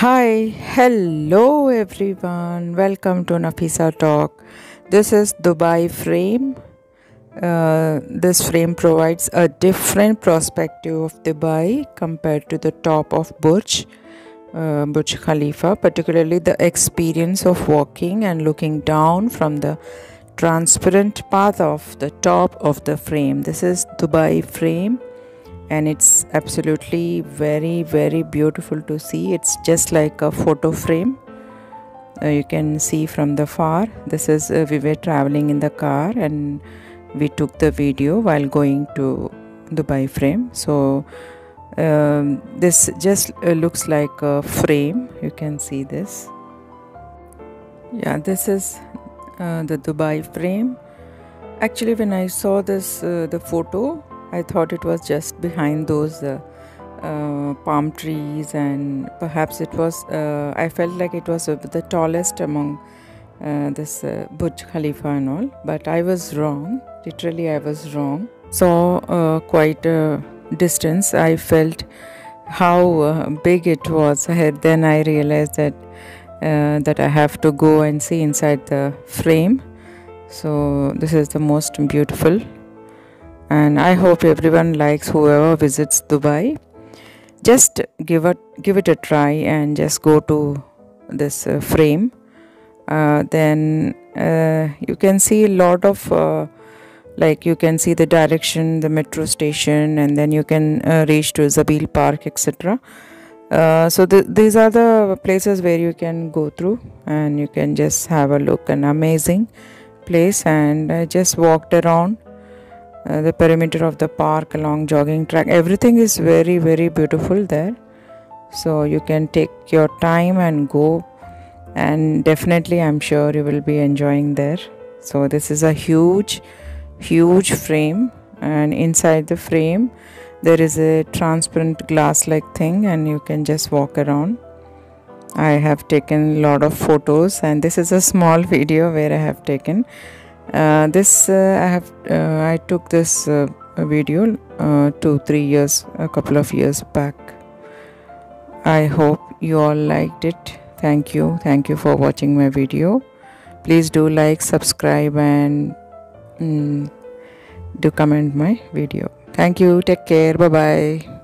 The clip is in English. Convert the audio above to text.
Hi, hello everyone. Welcome to Nafeesa Talk. This is Dubai frame. Uh, this frame provides a different perspective of Dubai compared to the top of Burj, uh, Burj Khalifa, particularly the experience of walking and looking down from the transparent path of the top of the frame. This is Dubai frame and it's absolutely very very beautiful to see. It's just like a photo frame. Uh, you can see from the far. This is uh, we were traveling in the car and we took the video while going to dubai frame. So um, this just uh, looks like a frame. You can see this. Yeah this is uh, the dubai frame. Actually when i saw this uh, the photo I thought it was just behind those uh, uh, palm trees, and perhaps it was. Uh, I felt like it was the tallest among uh, this uh, Burj Khalifa and all, but I was wrong. Literally, I was wrong. Saw uh, quite a distance. I felt how big it was ahead. Then I realized that that I have to go and see inside the frame. So this is the most beautiful and i hope everyone likes whoever visits dubai. Just give it give it a try and just go to this uh, frame. Uh, then uh, you can see a lot of uh, like you can see the direction the metro station and then you can uh, reach to Zabeel park etc uh, so th- these are the places where you can go through and you can just have a look. An amazing place and i just walked around uh, the perimeter of the park along jogging track. Everything is very very beautiful there. So you can take your time and go. And definitely i'm sure you will be enjoying there. So this is a huge huge frame. And inside the frame there is a transparent glass like thing and you can just walk around. I have taken a lot of photos and this is a small video where i have taken uh, this uh, I have uh, I took this uh, video uh, two three years a couple of years back. I hope you all liked it. Thank you. Thank you for watching my video. Please do like, subscribe, and mm, do comment my video. Thank you. Take care. Bye bye.